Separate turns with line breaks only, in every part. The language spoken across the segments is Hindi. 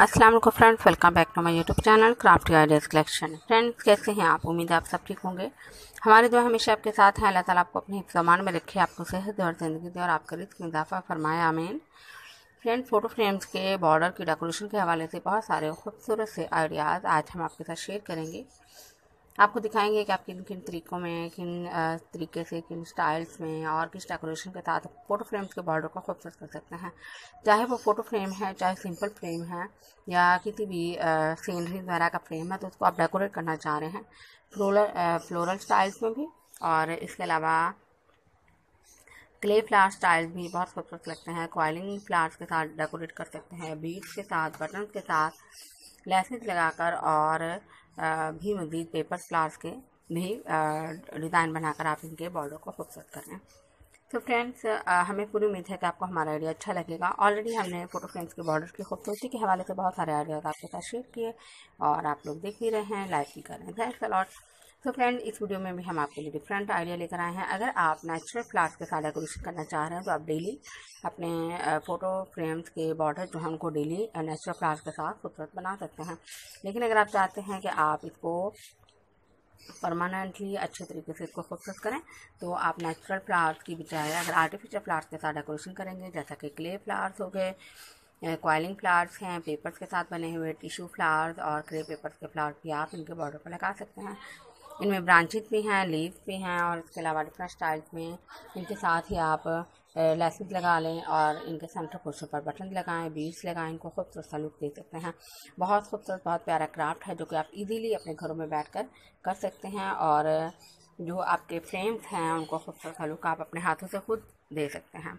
वालेकुम friends, welcome back to my YouTube channel, craft ideas collection. Friends, कैसे हैं आप? उम्मीद है आप सब ठीक होंगे। हमारे दुआ हमेशा आपके साथ हैं, अल्लाह ताला आपको अपने हिफ्जमान में रखे, आपको सेहत और ज़िंदगी दे और आपका रिस्क में इजाफा फरमाए, आमीन। फ्रेंड फ़ोटो फ्रेम्स के बॉर्डर की डेकोरेशन के हवाले से बहुत सारे खूबसूरत से आइडियाज़ आज हम आपके साथ शेयर करेंगे। आपको दिखाएँगे कि आप किन किन तरीक़ों में, किन तरीके से, किन स्टाइल्स में और किस डेकोरेशन के साथ फ़ोटो फ्रेम्स के बॉर्डर को खूबसूरत कर सकते हैं। चाहे वो फ़ोटो फ्रेम है, चाहे सिंपल फ्रेम है या किसी भी सीनरी वगैरह का फ्रेम है तो उसको आप डेकोरेट करना चाह रहे हैं। फ्लोरल फ्लोरल स्टाइल्स में भी और इसके अलावा क्ले फ्लावर स्टाइल भी बहुत खूबसूरत लगते हैं। कॉइलिंग फ्लावर्स के साथ डेकोरेट कर सकते हैं बीट्स के साथ बटन के साथ, लेसेस लगाकर और भी मज़ीद पेपर फ्लावर्स के भी डिज़ाइन बनाकर आप इनके बॉर्डर को खूबसूरत करें तो फ्रेंड्स हमें पूरी उम्मीद है कि आपको हमारा आइडिया अच्छा लगेगा। ऑलरेडी हमने फ़ोटो फ्रेम्स के बॉर्डर की खूबसूरती के हवाले से बहुत सारे आइडियाज़ आपके साथ शेयर किए और आप लोग देख भी रहे हैं लाइक भी कर रहे हैं। थैंक्स अलॉट तो फ्रेंड इस वीडियो में भी हम आपके लिए डिफरेंट आइडिया लेकर आए हैं। अगर आप नेचुरल फ्लावर्स के साथ डेकोरेशन करना चाह रहे हैं तो आप डेली अपने फ़ोटो फ्रेम्स के बॉर्डर जो है उनको डेली नेचुरल फ्लावर्स के साथ खूबसूरत बना सकते हैं। लेकिन अगर आप चाहते हैं कि आप इसको परमानेंटली अच्छे तरीके से इसको खूबसूरत करें तो आप नेचुरल फ्लावर्स की बजाय अगर आर्टिफिशियल फ्लावर्स के साथ डेकोरेशन करेंगे, जैसा कि क्ले फ्लावर्स हो गए कॉइलिंग फ्लावर्स हैं पेपर्स के साथ बने हुए टिश्यू फ्लावर्स और क्रे पेपर्स के फ्लावर्स भी आप इनके बॉर्डर पर लगा सकते हैं। इनमें ब्रांचेज भी हैं लीव भी हैं और इसके अलावा डिफरेंट स्टाइल्स में इनके साथ ही आप लेसिस लगा लें और इनके सेंटर पोर्शन पर बटन लगाएँ बीड्स लगाएँ, इनको खूबसूरत सा लुक दे सकते हैं। बहुत खूबसूरत, बहुत प्यारा क्राफ्ट है जो कि आप इजीली अपने घरों में बैठ कर कर सकते हैं और, जो आपके फ्रेम्स हैं, उनको खूबसूरत सा लुक आप अपने हाथों से खुद दे सकते हैं।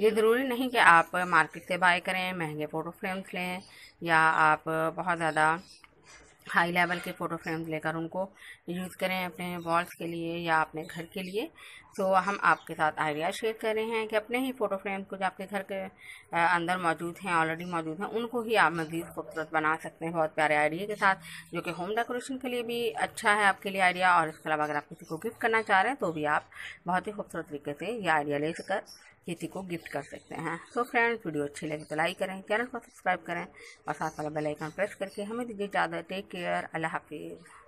ये ज़रूरी नहीं कि आप मार्केट से बाय करें, महँगे फ़ोटो फ्रेम्स लें या आप बहुत ज़्यादा हाई लेवल के फ़ोटो फ्रेम्स लेकर उनको यूज़ करें अपने वॉल्स के लिए या अपने घर के लिए। तो हम आपके साथ आइडिया शेयर कर रहे हैं कि अपने ही फ़ोटो फ्रेम को जो आपके घर के अंदर मौजूद हैं ऑलरेडी मौजूद हैं, उनको ही आप मज़ीद खूबसूरत बना सकते हैं बहुत प्यारे आइडिया के साथ, जो कि होम डेकोरेशन के लिए भी अच्छा है आपके लिए आइडिया और इसके अलावा अगर आप किसी को गिफ्ट करना चाह रहे हैं तो भी आप बहुत ही खूबसूरत तरीके से ये आइडिया ले किसी को गिफ्ट कर सकते हैं। सो फ्रेंड्स, वीडियो अच्छी लगी तो लाइक करें, चैनल को सब्सक्राइब करें और साथ वाला बेल आइकन प्रेस करके हमें दीजिए ज़्यादा टेक केयर, अल्लाह हाफिज़।